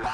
We're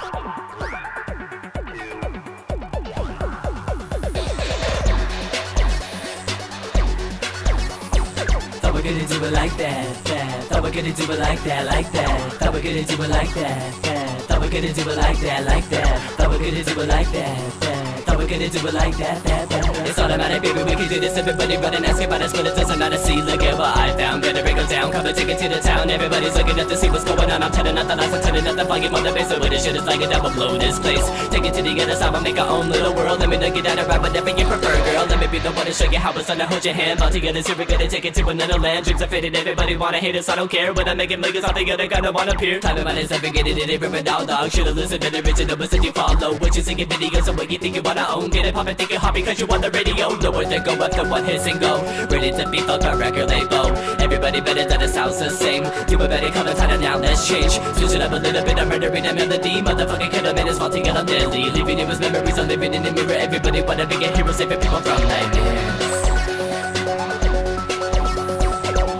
gonna do it like that, that. Thought we're gonna do it like that, like that. Thought we're gonna do it like that, that. Thought we're gonna do it like that, like that. Thought we're gonna do it like that, that. Thought we're gonna do it like that, that, that. It's automatic, baby. We can do this. Everybody running, asking about us, but it doesn't matter. See, look at what I found. Gonna bring it down, come and take it to the town. Everybody's looking up to see what's going on. I'm turning up the lights, I'm turning up the volume on the bass. So what this shit is like, it will blow this place. Take it to the other side, we'll make our own little world. Let me know get down and ride whatever you prefer, girl. Let me be the one to show you how it's done. To hold your hand, all together, so we're gonna take it to another land. Dreams are faded, everybody wanna hate us. I don't care. When I'm making millions, all together, gonna wanna appear. Time and money is getting it. Rip it out, dog. Should've listened to the original, but said you follow. What you singing videos and what you think you wanna own. Get it poppin', think it hot because you on the radio. Nowhere to go after one hit single. Ready to be fucked by record label. Everybody better that it sounds the same. A better color, time now, let's change. Switch it up a little bit, I'm murdering the melody. Motherfucking killer man is faulty and I'm deadly. Living in his memories, I'm living in the mirror. Everybody wanna be a hero, saving people from nightmares.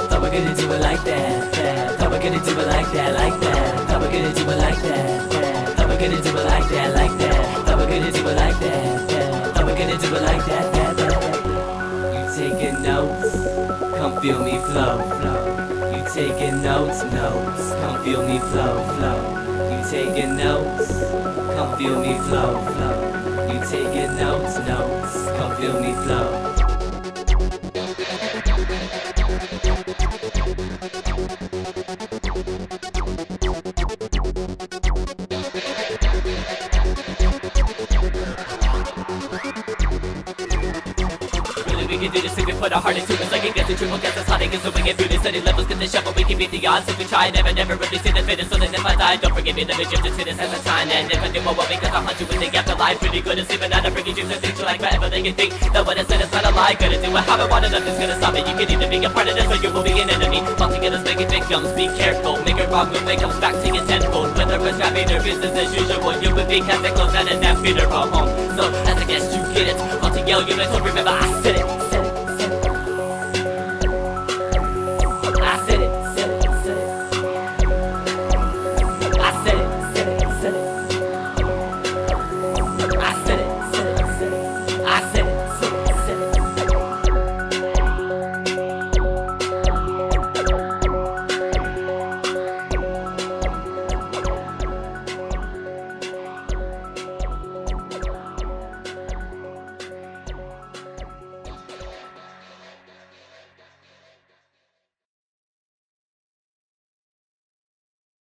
Thought we're gonna do it like that, that. Thought we're gonna do it like that, like that. Thought we're gonna do it like that, that. Thought we're gonna do it like that, like that. Taking notes? Come feel me flow, flow. You taking notes, notes. Come feel me flow, flow. You taking notes? Come feel me flow, flow. You taking notes, notes. Come feel me flow. We can do this if we put our heart into it. Like it gets a triple, gets us hot, it gets get through this. Steady levels, the shuffle, we can beat the odds. If we try, never, never really see the finish. So then if I die, don't forgive me, let me just to this as a sign And if I do more, well, because I'll hunt you with the afterlife. Pretty good at sleeping out, I'm bringing dreams and things you like forever. They can think that what I said is not a lie. Gonna do it how I want it, nothing's gonna stop it. You can either be a part of this or you will be an enemy. All together's making victims, be careful. Make a wrong move, it comes back to you tenfold. Whether it's rapping or business as usual, you would be cast close and that funeral home. So, as a guest, you get it. To yell, you know, so remember I said it.